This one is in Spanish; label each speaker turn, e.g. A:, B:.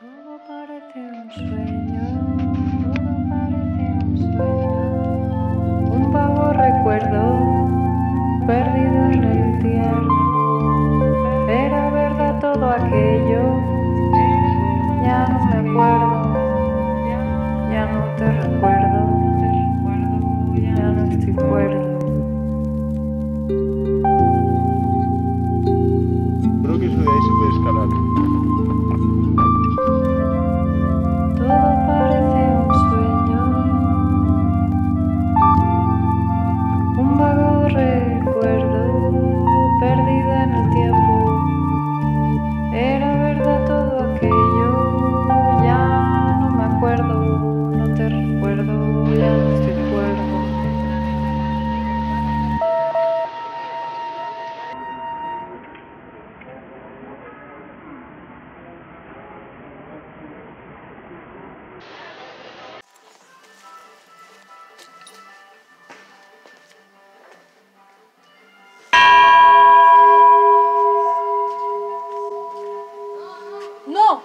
A: Todo parece un sueño, todo parece un sueño. Un vago recuerdo perdido en el tiempo. Era verdad todo aquello, ya no me acuerdo, ya no te recuerdo, ya no estoy cuerdo.
B: Creo que eso de ahí se puede escalar.
A: の